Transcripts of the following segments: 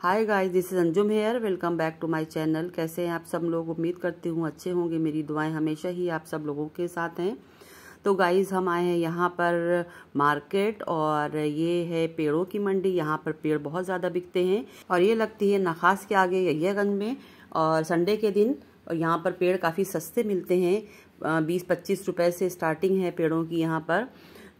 Hi guys this is Anjum here welcome back to my channel कैसे हैं आप सब लोग? उम्मीद करती हूँ अच्छे होंगे। मेरी दुआएँ हमेशा ही आप सब लोगों के साथ हैं। तो गाइस हम आए हैं यहाँ पर मार्केट और ये है पेड़ों की मंडी। यहाँ पर पेड़ बहुत ज़्यादा बिकते हैं और ये लगती है नखास के आगे यहियागंज में। और संडे के दिन और यहाँ पर पेड़ काफ़ी सस्ते मिलते हैं। बीस पच्चीस रुपये से स्टार्टिंग है पेड़ों की यहाँ पर।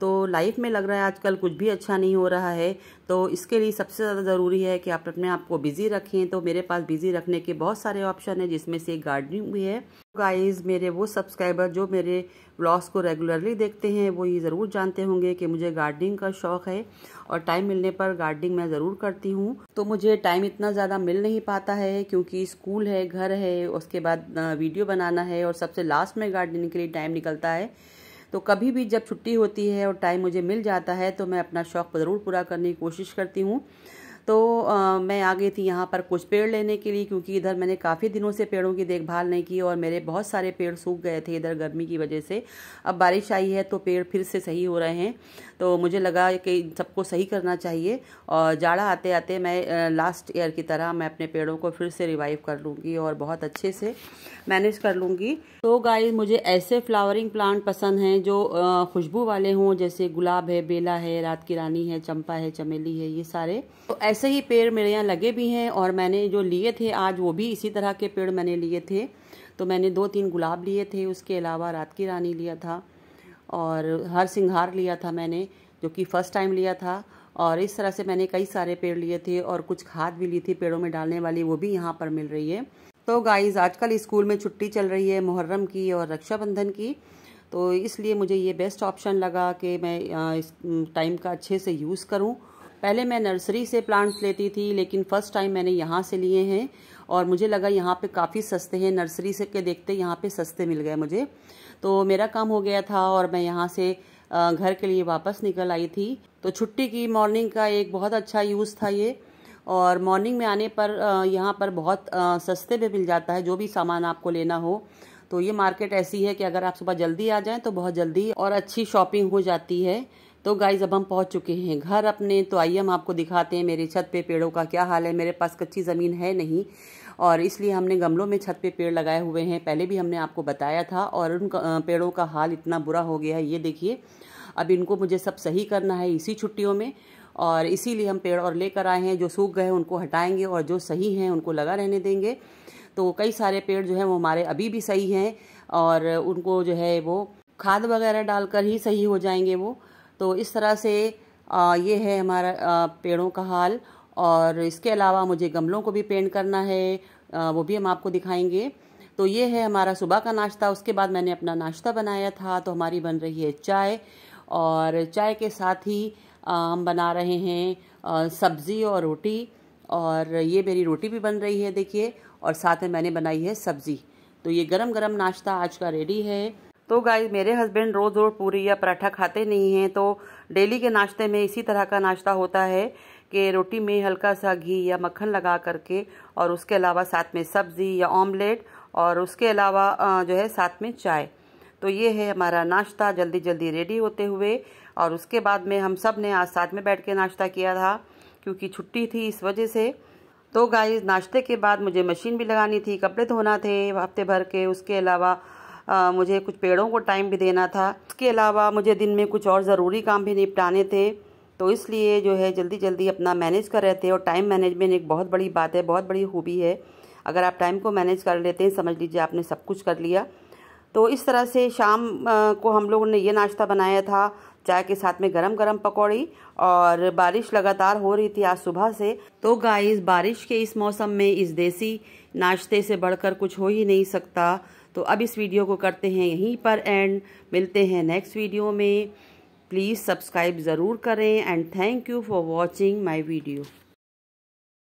तो लाइफ में लग रहा है आजकल कुछ भी अच्छा नहीं हो रहा है तो इसके लिए सबसे ज़्यादा ज़रूरी है कि आप अपने आप को बिज़ी रखें। तो मेरे पास बिज़ी रखने के बहुत सारे ऑप्शन हैं, जिसमें से गार्डनिंग भी है। गाइस मेरे वो सब्सक्राइबर जो मेरे ब्लॉग्स को रेगुलरली देखते हैं, वो ये ज़रूर जानते होंगे कि मुझे गार्डनिंग का शौक़ है और टाइम मिलने पर गार्डनिंग मैं ज़रूर करती हूँ। तो मुझे टाइम इतना ज़्यादा मिल नहीं पाता है क्योंकि स्कूल है, घर है, उसके बाद वीडियो बनाना है और सबसे लास्ट में गार्डनिंग के लिए टाइम निकलता है। तो कभी भी जब छुट्टी होती है और टाइम मुझे मिल जाता है तो मैं अपना शौक़ ज़रूर पूरा करने की कोशिश करती हूँ। तो आ, मैं आ गई थी यहाँ पर कुछ पेड़ लेने के लिए क्योंकि इधर मैंने काफ़ी दिनों से पेड़ों की देखभाल नहीं की और मेरे बहुत सारे पेड़ सूख गए थे इधर गर्मी की वजह से। अब बारिश आई है तो पेड़ फिर से सही हो रहे हैं। तो मुझे लगा कि सबको सही करना चाहिए और जाड़ा आते आते मैं लास्ट ईयर की तरह मैं अपने पेड़ों को फिर से रिवाइव कर लूँगी और बहुत अच्छे से मैनेज कर लूँगी। तो गाय मुझे ऐसे फ्लावरिंग प्लांट पसंद हैं जो खुशबू वाले हों जैसे गुलाब है बेला है रात की रानी है चंपा है चमेली है ये सारे। तो ऐसे ही पेड़ मेरे यहाँ लगे भी हैं और मैंने जो लिए थे, आज वो भी इसी तरह के पेड़ मैंने लिए थे। तो मैंने दो तीन गुलाब लिए थे, उसके अलावा रात की रानी लिया था और हर सिंगार लिया था मैंने, जो कि फ़र्स्ट टाइम लिया था। और इस तरह से मैंने कई सारे पेड़ लिए थे और कुछ खाद भी ली थी पेड़ों में डालने वाली, वो भी यहाँ पर मिल रही है। तो गाइज़ आजकल स्कूल में छुट्टी चल रही है मुहर्रम की और रक्षाबंधन की। तो इसलिए मुझे ये बेस्ट ऑप्शन लगा कि मैं इस टाइम का अच्छे से यूज़ करूँ। पहले मैं नर्सरी से प्लांट्स लेती थी, लेकिन फ़र्स्ट टाइम मैंने यहाँ से लिए हैं और मुझे लगा यहाँ पे काफ़ी सस्ते हैं। नर्सरी से के देखते यहाँ पे सस्ते मिल गए मुझे। तो मेरा काम हो गया था और मैं यहाँ से घर के लिए वापस निकल आई थी। तो छुट्टी की मॉर्निंग का एक बहुत अच्छा यूज़ था ये। और मॉर्निंग में आने पर यहाँ पर बहुत सस्ते में मिल जाता है जो भी सामान आपको लेना हो। तो ये मार्केट ऐसी है कि अगर आप सुबह जल्दी आ जाएँ तो बहुत जल्दी और अच्छी शॉपिंग हो जाती है। तो गाइज़ अब हम पहुँच चुके हैं घर अपने। तो आइए हम आपको दिखाते हैं मेरे छत पे पेड़ों का क्या हाल है। मेरे पास कच्ची ज़मीन है नहीं और इसलिए हमने गमलों में छत पे पेड़ लगाए हुए हैं। पहले भी हमने आपको बताया था और उन पेड़ों का हाल इतना बुरा हो गया है। ये देखिए, अब इनको मुझे सब सही करना है इसी छुट्टियों में और इसीलिए हम पेड़ और लेकर आए हैं। जो सूख गए उनको हटाएँगे और जो सही हैं, उनको लगा रहने देंगे। तो कई सारे पेड़ जो हैं, वो हमारे अभी भी सही हैं और उनको जो है वो खाद वगैरह डालकर ही सही हो जाएँगे वो। तो इस तरह से ये है हमारा पेड़ों का हाल। और इसके अलावा मुझे गमलों को भी पेंट करना है वो भी हम आपको दिखाएँगे। तो ये है हमारा सुबह का नाश्ता। उसके बाद मैंने अपना नाश्ता बनाया था तो हमारी बन रही है चाय। और चाय के साथ ही हम बना रहे हैं सब्ज़ी और रोटी। और ये मेरी रोटी भी बन रही है, देखिए। और साथ में मैंने बनाई है सब्ज़ी। तो ये गरम गरम नाश्ता आज का रेडी है। तो गाय मेरे हस्बैंड रोज़ रोज़ पूरी या पराठा खाते नहीं हैं तो डेली के नाश्ते में इसी तरह का नाश्ता होता है कि रोटी में हल्का सा घी या मक्खन लगा करके और उसके अलावा साथ में सब्ज़ी या ऑमलेट और उसके अलावा जो है साथ में चाय। तो ये है हमारा नाश्ता जल्दी जल्दी रेडी होते हुए और उसके बाद में हम सबने आज साथ में बैठ के नाश्ता किया था क्योंकि छुट्टी थी इस वजह से। तो गाइस नाश्ते के बाद मुझे मशीन भी लगानी थी, कपड़े धोना थे हफ़्ते भर के, उसके अलावा आ, मुझे कुछ पेड़ों को टाइम भी देना था। उसके अलावा मुझे दिन में कुछ और ज़रूरी काम भी निपटाने थे। तो इसलिए जो है जल्दी जल्दी अपना मैनेज कर रहे थे और टाइम मैनेजमेंट एक बहुत बड़ी बात है बहुत बड़ी खूबी है। अगर आप टाइम को मैनेज कर लेते हैं समझ लीजिए आपने सब कुछ कर लिया। तो इस तरह से शाम को हम लोगों ने ये नाश्ता बनाया था चाय के साथ में गरम गरम पकौड़ी और बारिश लगातार हो रही थी आज सुबह से। तो गाइस बारिश के इस मौसम में इस देसी नाश्ते से बढ़कर कुछ हो ही नहीं सकता। तो अब इस वीडियो को करते हैं यहीं पर एंड मिलते हैं नेक्स्ट वीडियो में. प्लीज़ सब्सक्राइब ज़रूर करें and thank you for watching my video